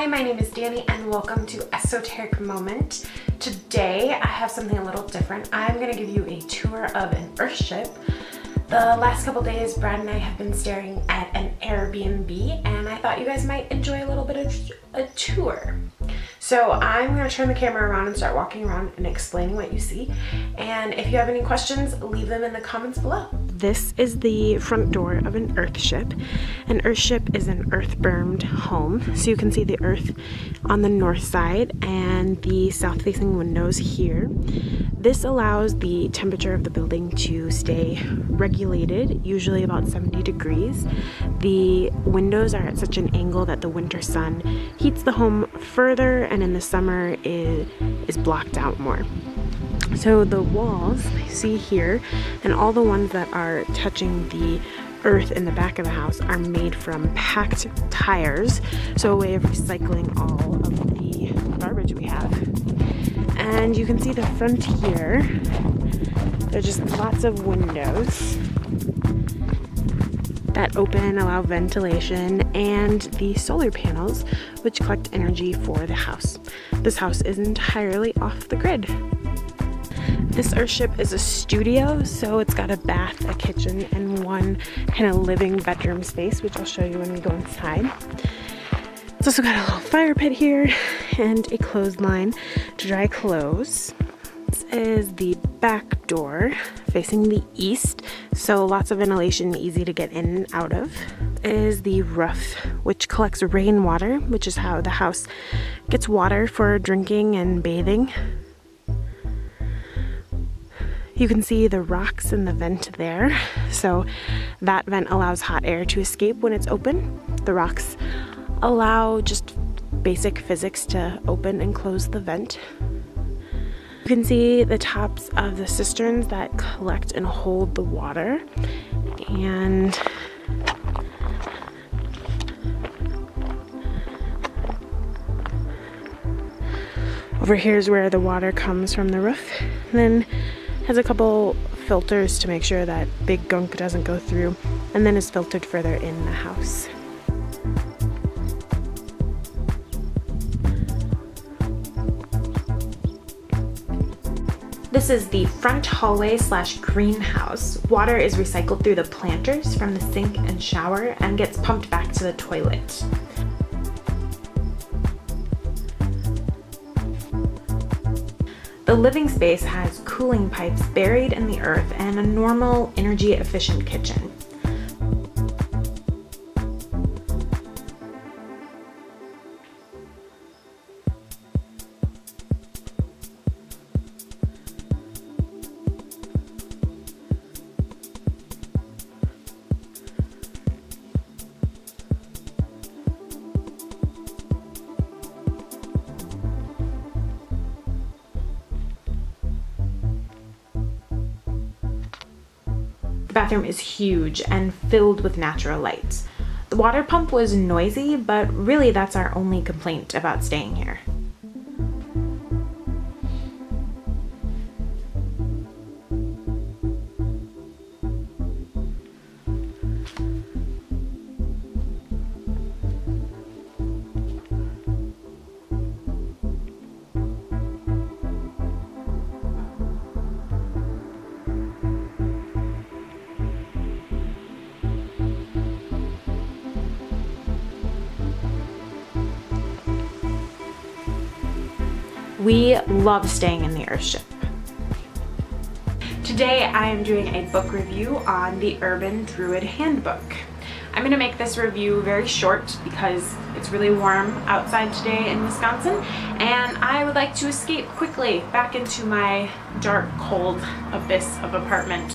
Hi, my name is Danni and welcome to Esoteric Moment. Today I have something a little different. I'm going to give you a tour of an Earthship. The last couple days Brad and I have been staring at an Airbnb and I thought you guys might enjoy a little bit of a tour. So I'm to turn the camera around and start walking around and explaining what you see. And if you have any questions, leave them in the comments below. This is the front door of an Earthship. An Earthship is an earth-bermed home. So you can see the earth on the north side and the south-facing windows here. This allows the temperature of the building to stay regulated, usually about 70 degrees. The windows are at such an angle that the winter sun heats the home further and in the summer it is blocked out more. So the walls you see here and all the ones that are touching the earth in the back of the house are made from packed tires. So a way of recycling all of the garbage we have. And you can see the front here. There's just lots of windows that open, allow ventilation, and the solar panels, which collect energy for the house. This house is entirely off the grid. This Earthship is a studio, so it's got a bath, a kitchen, and one kind of living bedroom space, which I'll show you when we go inside. It's also got a little fire pit here and a clothesline to dry clothes. Is the back door facing the east, so lots of ventilation, easy to get in and out of. Is the roof, which collects rainwater, which is how the house gets water for drinking and bathing. You can see the rocks in the vent there. So that vent allows hot air to escape when it's open. The rocks allow just basic physics to open and close the vent. You can see the tops of the cisterns that collect and hold the water. And over here is where the water comes from the roof. And then has a couple filters to make sure that big gunk doesn't go through and then is filtered further in the house. This is the front hallway slash greenhouse. Water is recycled through the planters from the sink and shower and gets pumped back to the toilet. The living space has cooling pipes buried in the earth and a normal energy efficient kitchen. Bathroom is huge and filled with natural light. The water pump was noisy, but really that's our only complaint about staying here. We love staying in the Earthship. Today I am doing a book review on the Urban Druid Handbook. I'm going to make this review very short because it's really warm outside today in Wisconsin and I would like to escape quickly back into my dark cold abyss of apartment.